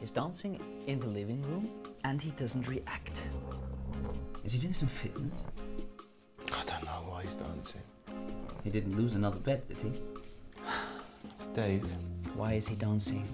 He's dancing in the living room and he doesn't react. Is he doing some fitness? I don't know why he's dancing. He didn't lose another bet, did he? Dave, Why is he dancing?